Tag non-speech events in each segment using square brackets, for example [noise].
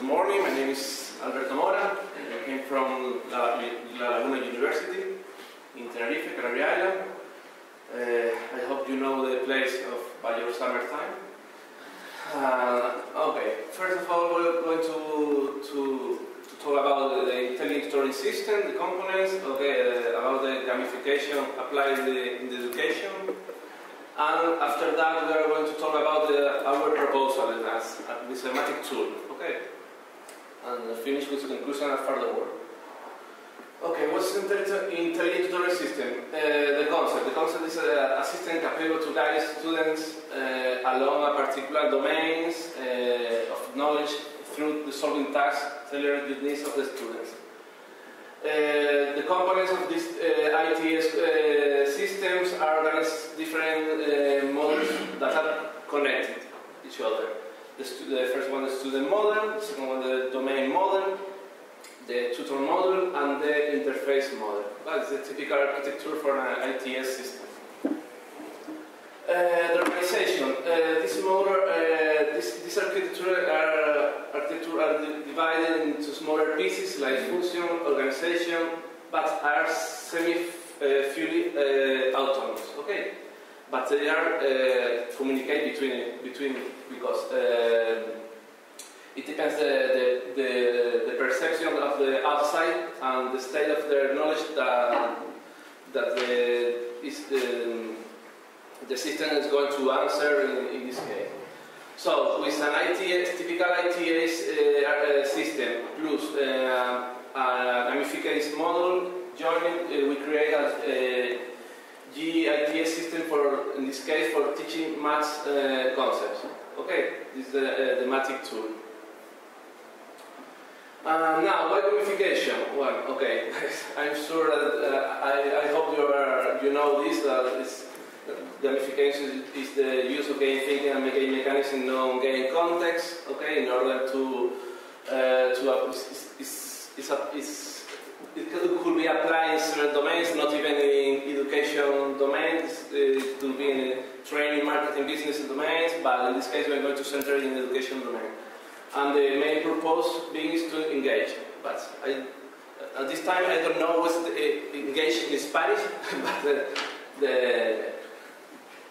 good morning. My name is Alberto Mora. I came from La, La Laguna University in Tenerife, Canary Island. Uh, I hope you know the place of by your summertime. Uh, okay, first of all, we're going to, to, to talk about the intelligent tutoring system, the components, okay, uh, about the gamification applied in the, the education. And after that, we are going to talk about the, our proposal as the semantic tool. Okay? And finish with the conclusion and further work. Okay, what's the intelligent tutorial system? Uh, the concept. The concept is a, a system capable to guide students uh, along a particular domains uh, of knowledge through the solving tasks tailored to the needs of the students. Uh, the components of these uh, ITS uh, systems are different uh, models that are connected each other. The, the, first one is student model, the second one the domain model, the tutor model and the interface model. That's the typical architecture for an ITS system. Uh, the organization. Uh, this model, uh, this, this architecture are, architecture are divided into smaller pieces like function, organization, but are semi-fully uh, autonomous. Okay, but they are uh, communicate between between because uh, it depends the, the, the, perception of the outside and the state of their knowledge that, that the, is the, the system is going to answer in, in this case. So with an ITS, typical ITS uh, uh, system plus uh, a gamification model, joining, uh, we create a, a GITS system for, in this case, for teaching math uh, concepts. Okay, this is the, uh, the MATIC tool. Uh, now, why gamification? Well, okay, [laughs] I'm sure that uh, I, I, hope you are you know this. Uh, gamification is the use of game thinking and game mechanics in non-game context. Okay, in order to uh, to uh, is, is, is, it could be applied in certain domains, not even in education domains. It could be in training, marketing, business domains, but in this case, we're going to center in education domain and the main purpose being is to engage. But I, at this time, I don't know what's the, uh, engage in Spanish, [laughs] but the, the,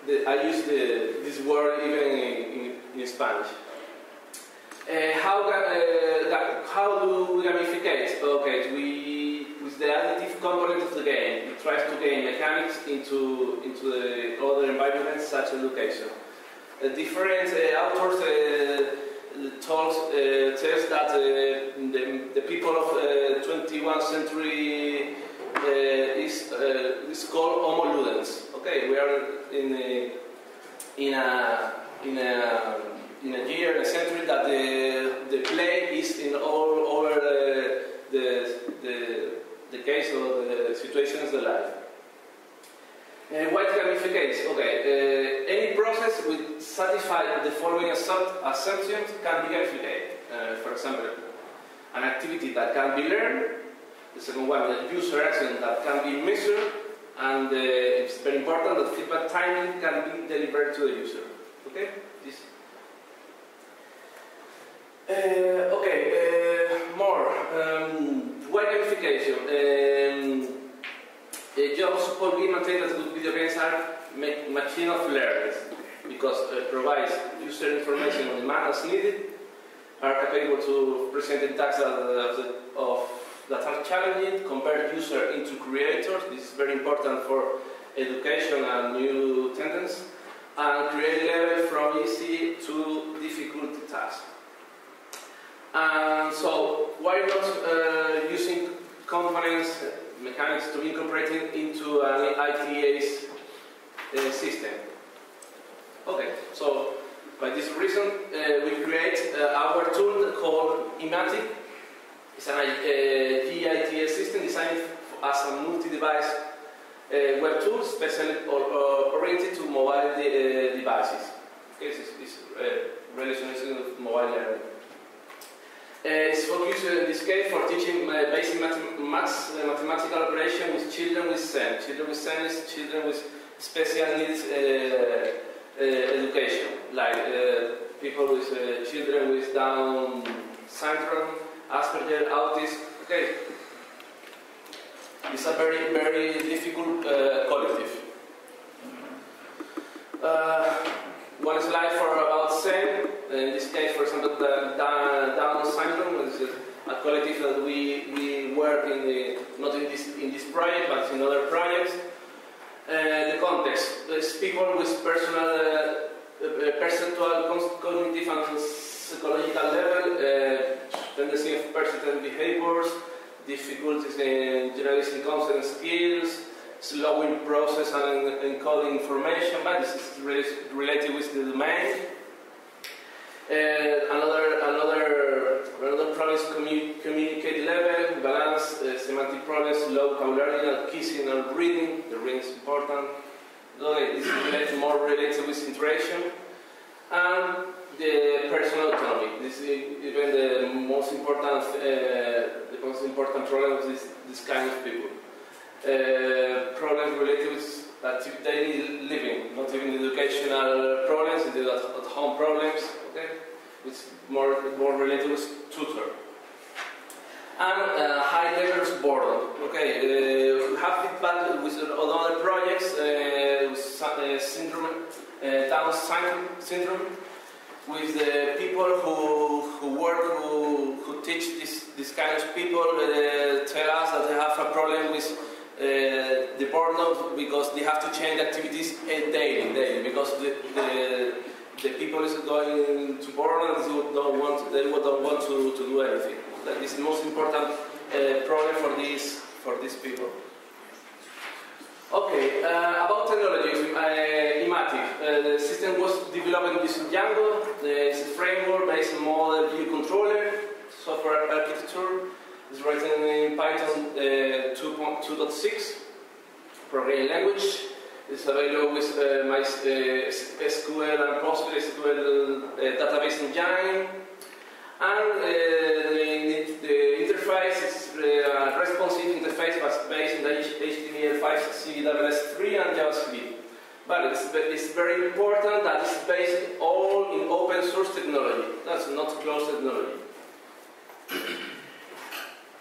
the, I use this word even in, in, in Spanish. Uh, how, uh, how do we gamificate? Okay, we, with the additive component of the game, it tries to game mechanics into, into the other environments such as location. Uh, different authors talks, uh, that the, the, people of uh, 21st century is, is called Homo ludens. Okay, we are in a, in a, in a, in a year, a century that the, the play is in all over the, the, the, the case of the situations of the life. Uh, what gamificates? Okay, uh, any process which satisfies the following assumptions can be gamified. Uh, for example, an activity that can be learned, the second one, the user action that can be measured, and uh, it's very important that feedback timing can be delivered to the user. Okay? This. Uh, okay, uh, more. Um, why gamification? Um, uh, Jobs Paul Gilman said that good video games are machine of learners because it provides user information on demand as needed, are capable to present the tasks of that are challenging, convert user into creators. This is very important for education and new tendencies, and create level from easy to difficult tasks. And so, why not uh, using components mechanics to incorporate it into an ITS uh, system. Okay, so by this reason uh, we create uh, our tool called Imatic. It's an uh, system designed as a multi-device uh, web tool specially or, oriented to mobile de devices. Okay, relationship with mobile learning. Uh, it's focused in this case for teaching uh, basic uh, mathematical operation with children with SEN. Children with SEN is children with special needs education, like people with children with Down syndrome, Asperger, autism. Okay, it's a very, very difficult uh, collective. Uh, one slide for about SEN. In this case, for example, the Down syndrome is a collective that we, we work in the, not in this, in this project, but in other projects. Uh, the context is people with personal, uh, uh perceptual, cognitive, and psychological level, uh, tendency of persistent behaviors, difficulties in generalizing concept and skills, slowing process and encoding information, but this is related with the domain. Uh, another, another, another problem is commu communicate level, balance, uh, semantic problems, low vocabulary, and kissing and reading. The reading is important. This is more related with interaction. And the personal autonomy. This is even the most important, uh, the most important problem of this, this kind of people. Uh, problems related with daily living, not even educational problems, at home problems, okay? It's more, more related with tutor. And uh, high levels boredom. Okay, uh, have feedback with other projects, uh, with uh, syndrome, uh, Down syndrome, with the people who, who work, who, who teach this, this kind of people, uh, tell us that they have a problem with uh, the burnout because they have to change activities uh, daily, daily, because the, the, the people is going to they don't want, they don't want to, to do anything. That is the most important uh, problem for these, for these people. Okay, uh, about technology, uh, Imatic. Uh, the system was developed using Django. It's a framework based on model view controller, software architecture. It's written in Python uh, 2.6 programming language. It's available with uh, MySQL uh, and PostgreSQL uh, database engine. And uh, the, the, interface is a responsive interface based on HTML5, CSS3 and JavaScript. But it's, it's very important that it's based all in open source technology. That's not closed technology. [coughs]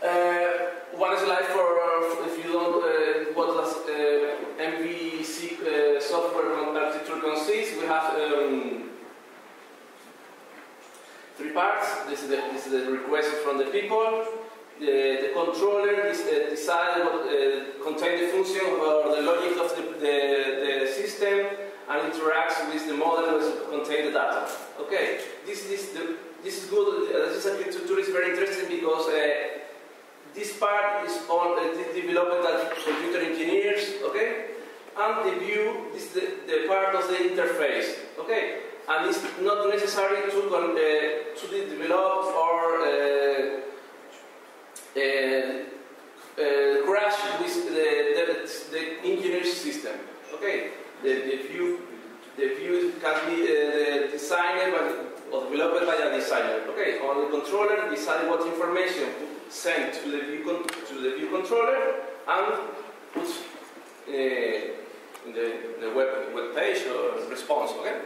uh, one slide for, if you don't, uh, what does uh, software We have um, three parts. This is the, this is the request from the people. The, the controller is, uh, decide what uh, contain the function or the logic of the, the, the, system and interacts with the model that contain the data. Okay, this, this, this is good. Uh, this architecture is very interesting because uh, this part is all uh, developed by computer engineers. Okay, and the view is the, the part of the interface. Okay, and it's not necessary to, uh, to develop or uh, uh, uh, crash with the, the, the engineer system. Okay, the, the view the view can be uh, designed by, or developed by a designer. Okay, on the controller decide what information to send to the view to the view controller and put uh, the, the web web page or response. Okay.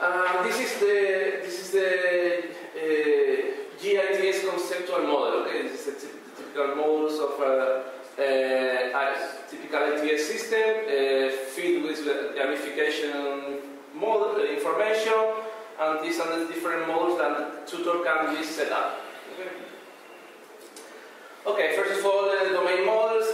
Uh, this is the this is the uh, GITS conceptual model. Okay, this is the typical models of a, uh, a typical ITS system uh, filled with gamification model information, and these are the different models that tutor can be set up. Okay. Okay, first of all, the domain models.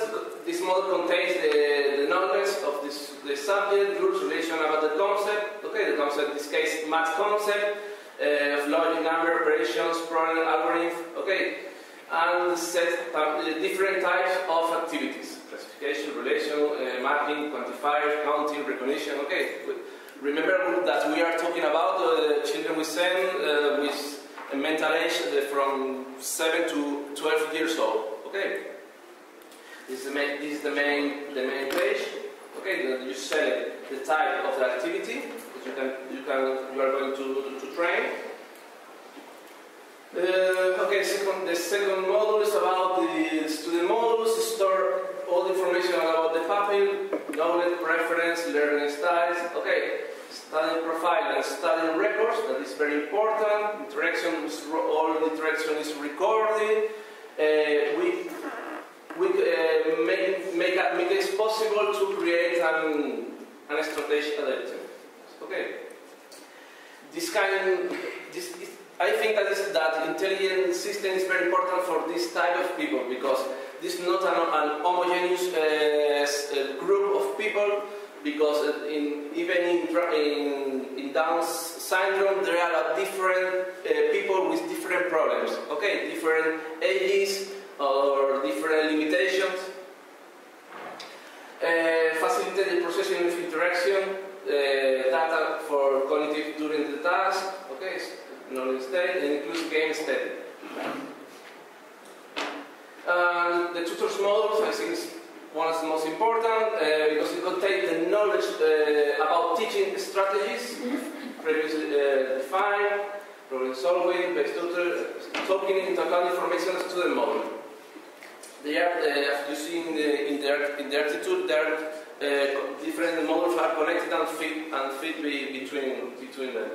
This model contains the, the knowledge of this, the subject, rules, relation about the concept. Okay, the concept, in this case, math concept, uh, of logic, number, operations, problem, algorithm. Okay, and set uh, different types of activities. Classification, relation, uh, mapping, quantifier, counting, recognition. Okay, remember that we are talking about uh, children with SEN, uh, with a mental age from 7 to 12 years old. Okay? This is the main, this is the main, the main page. Okay, then you select the type of the activity that you can, you can, you are going to, to train. Uh, okay, second, the second module is about the student modules, store all the information about the pupil, knowledge, preference, learning styles. Okay, studying profile and study records, that is very important. Interaction all the interaction is recorded. Uh, we we possible to create an, an strategic. Okay. This kind, this, I think that, is, that intelligent system is very important for this type of people because this is not an, an homogeneous uh, group of people because in, even in, in, in Down syndrome there are different uh, people with different problems, okay, different ages or different limitations. Uh, facilitate the processing of interaction, uh, data for cognitive during the task, okay, knowledge state, and includes game state. And the tutors model, I think, is one of the most important uh, because it contains the knowledge uh, about teaching strategies previously uh, defined, problem solving, base tutor, taking into account information to the model. They are, uh, as you see in the, in the, in the attitude, there uh, different models are connected and fit, and fit be, between, between them.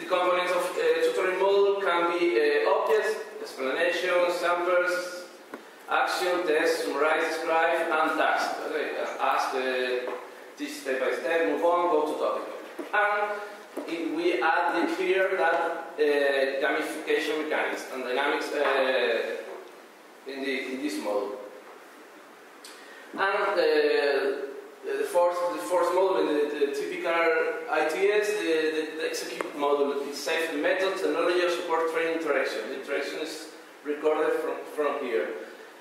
The components of a tutoring model can be uh, objects, explanations, samples, action, test, summarize, describe, and task. Okay, ask, uh, teach step by step, move on, go to topic. And we add here that uh, gamification mechanics and dynamics uh, in, the, in this model. And uh, the fourth, the fourth model the, the typical ITS, the, the, the, execute model, it saves the method, technology, support, training, interaction. The interaction is recorded from, from here.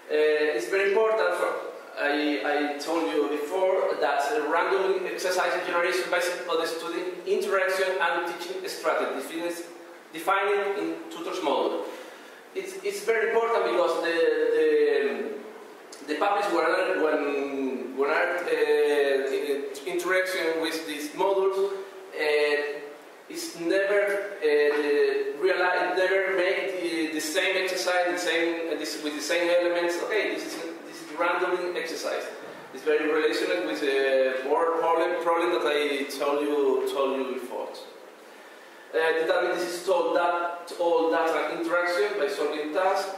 Uh, it's very important for, I, I told you before that random exercise generation based on the student interaction and teaching strategy defined in tutors model. It's, it's very important because the, the pupils when, when, when are uh, in interaction with these models uh, is never uh, realize, never make the, the same exercise the same, uh, this, with the same elements. Okay, this is, this is random exercise. It's very relational with the board problem, problem that I told you, told before. Uh, this is told that all data interaction by solving tasks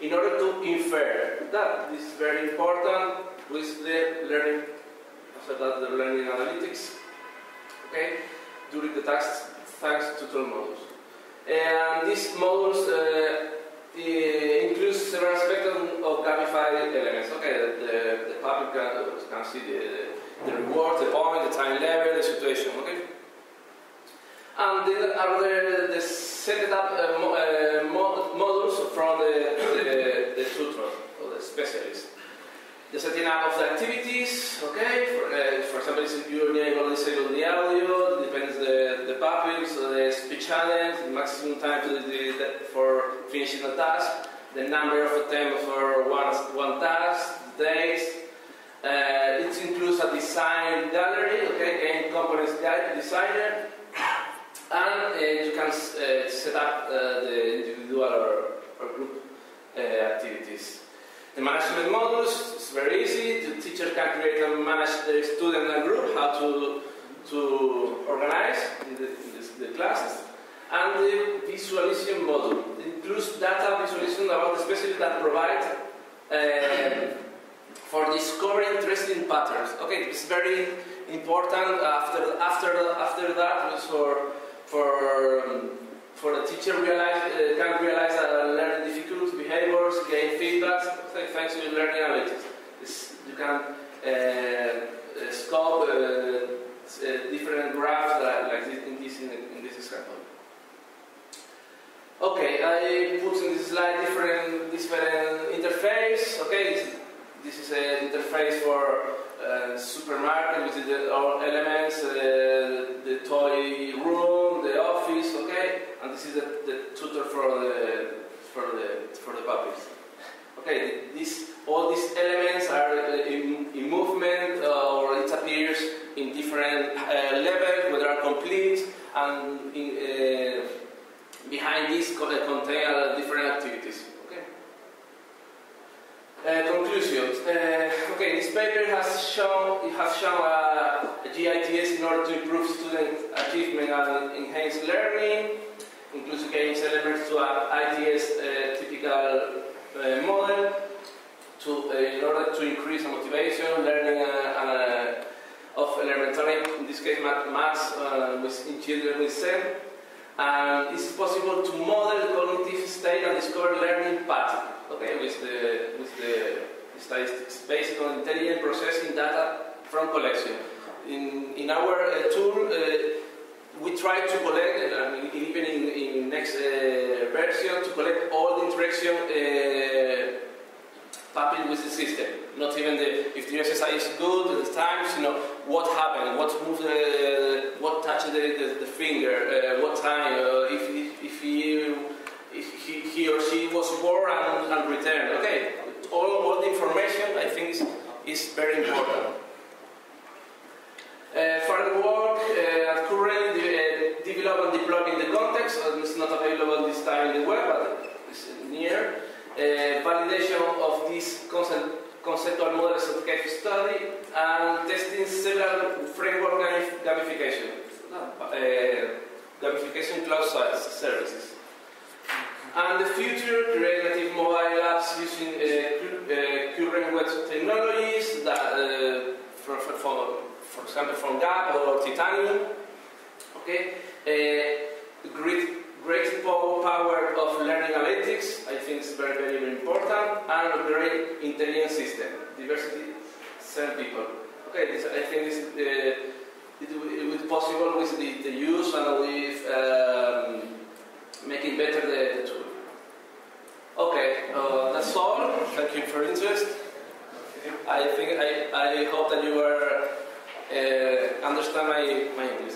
in order to infer that. This is very important with the learning, after that the learning analytics. Okay during the tasks thanks to tool models. And these models uh, include several aspects of gamified elements. Okay, the, the public can, can see the, the reward, the point, the time level, the situation. Okay. And then are the, the set up uh, mo, uh, models from the, the, the tutor or the specialist the setting up of the activities, okay? For, uh, for example, if you enable disable the audio, depends the, the pupils, the speech challenge, the maximum time to the, for finishing the task, the number of attempts for one, one task, days. Uh, it includes a design gallery, okay, game components designer, and uh, you can uh, set up uh, the individual or, or group uh, activities. The management modules is very easy. The teacher can create and manage the student and group, how to, to organize in the, in the, the classes. And the visualization module it includes data visualization about the specialists that provide uh, for discovering interesting patterns. Okay, it's very important after after after that for for um, for the teacher realize, uh, can realize that learning difficulties, behaviors, gain feedback, thanks to learning analytics. It's, you can uh, uh scope uh, uh, different graphs like, this, in, this, in, this example. Okay, I put in this slide different, different interface. Okay, this is an interface for supermarket with the, all elements, the, the tutor for the for the for the puppies. Okay, this all these elements are uh, in, in movement uh, or it appears in different uh, levels, whether are complete and in, uh, behind this contain different activities. Uh, conclusions. Uh, okay, this paper has shown it has shown uh, a GITS in order to improve student achievement and enhance learning, includes games elements to an ITS uh, typical uh, model to, uh, in order to increase motivation, learning uh, uh, of elementary, in this case math- maths with, in children with SEN. And it's possible to model cognitive state and discover learning pattern, okay, with the, with the statistics based on intelligent processing data from collection. In, in our tool, we try to collect, uh, I mean, even in, in next uh, version, to collect all the interaction uh, with the system. Not even the, if the exercise is good, the times, you know, what happened, what moved, the, what touched the, the, the finger, uh, what time, uh, if, he- if, he, if he, he or she was born and, and returned. Okay, all, all the information I think is, is very important. And deploy in the context, and it's not available this time in the web, but it's near. Uh, validation of these concept, conceptual models of case study and testing several framework gamification, uh, gamification cloud services. And the future, creative mobile apps using uh, uh, current web technologies that, uh, for, for, for, for example, PhoneGap or Titanium. Okay, uh, great, great power, of learning analytics. I think is very, very, very important, and a great intelligent system. Diversity, serve people. Okay, this, I think this, uh, it, it possible with the, the use and with um, making better the, the tool. Okay, uh, that's all. Thank you for interest. I think I, I hope that you are uh, understand my, my English.